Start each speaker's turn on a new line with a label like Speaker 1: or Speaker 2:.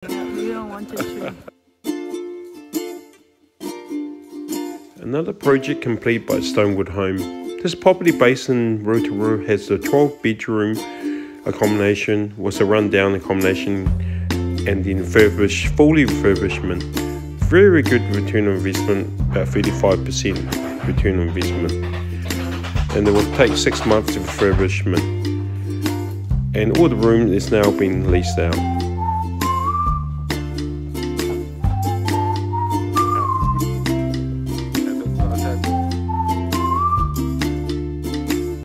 Speaker 1: Another project complete by Stonewood Home. This property based in Rotorua has a 12 bedroom accommodation, was a rundown accommodation and the refurbished, fully refurbishment. Very good return on investment, about 35% return on investment. And it will take six months of refurbishment. And all the room is now being leased out.